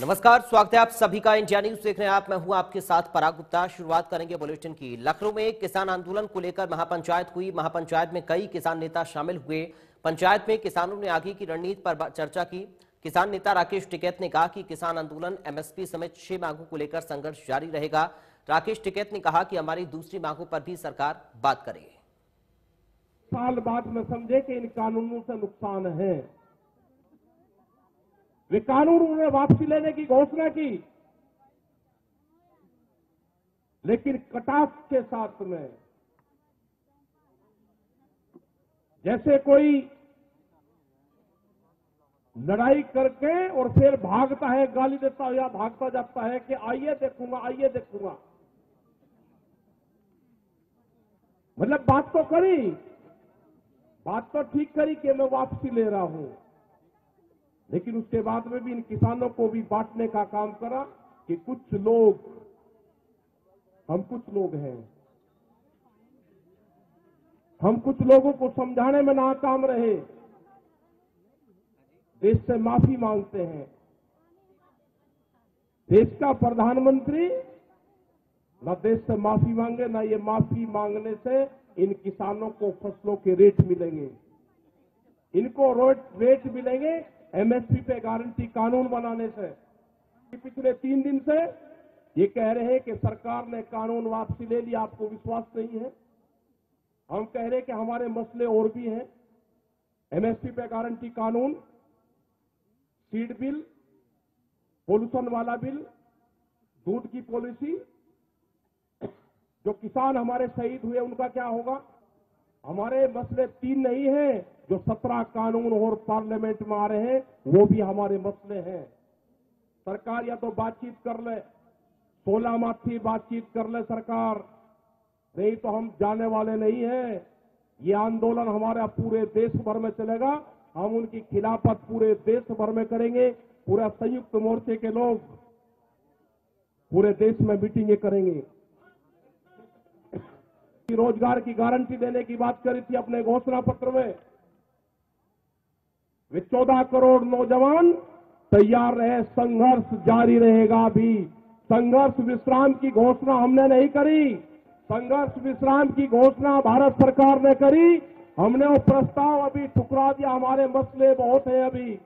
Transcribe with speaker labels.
Speaker 1: नमस्कार, स्वागत है आप सभी का इंडिया न्यूज़ देख रहे हैं आप, मैं हूँ आपके साथ पराग गुप्ता। शुरुआत करेंगे बुलेटिन की। लखनऊ में किसान आंदोलन को लेकर महापंचायत हुई। महापंचायत में कई किसान नेता शामिल हुए। पंचायत में किसानों ने आगे की रणनीति पर चर्चा की। किसान नेता राकेश टिकैत ने कहा कि किसान आंदोलन एमएसपी समेत छह मांगों को लेकर संघर्ष जारी रहेगा। राकेश टिकैत ने कहा कि हमारी दूसरी मांगों पर भी सरकार बात करेगी।
Speaker 2: साल बाद में समझे कि इन कानूनों से नुकसान है। वे कानून उन्होंने वापसी लेने की घोषणा की। लेकिन कटाफ के साथ में जैसे कोई लड़ाई करके और फिर भागता है, गाली देता है या भागता जाता है कि आइए देखूँगा आइए देखूँगा। मतलब बात तो करी, बात तो ठीक करी कि मैं वापसी ले रहा हूँ। लेकिन उसके बाद में भी इन किसानों को भी बांटने का काम करा कि कुछ लोग, हम कुछ लोग हैं। हम कुछ लोगों को समझाने में नाकाम रहे। देश से माफ़ी मांगते हैं। देश का प्रधानमंत्री न देश से माफ़ी मांगे, ना ये माफ़ी मांगने से इन किसानों को फ़सलों के रेट मिलेंगे। इनको रेट मिलेंगे एमएसपी पे गारंटी कानून बनाने से। पिछले तीन दिन से ये कह रहे हैं कि सरकार ने कानून वापसी ले लिया, आपको विश्वास नहीं है। हम कह रहे हैं कि हमारे मसले और भी हैं। एमएसपी पे गारंटी कानून सीड बिल, पोल्यूशन वाला बिल, दूध की पॉलिसी, जो किसान हमारे शहीद हुए, उनका क्या होगा? हमारे मसले तीन नहीं हैं, जो सत्रह कानून और पार्लियामेंट में आ रहे हैं, वो भी हमारे मसले हैं। सरकार या तो बातचीत कर ले सोलह माथी बातचीत कर ले सरकार। नहीं तो हम जाने वाले नहीं हैं। ये आंदोलन हमारा पूरे देश भर में चलेगा। हम उनकी खिलाफत पूरे देश भर में करेंगे। पूरा संयुक्त मोर्चे के लोग पूरे देश में मीटिंगें करेंगे। रोज़गार की गारंटी देने की बात करी थी अपने घोषणा पत्र में। वे चौदह करोड़ नौजवान तैयार रहे, संघर्ष जारी रहेगा अभी। संघर्ष विश्राम की घोषणा हमने नहीं करी। संघर्ष विश्राम की घोषणा भारत सरकार ने करी। हमने वो प्रस्ताव अभी ठुकरा दिया, हमारे मसले बहुत है अभी।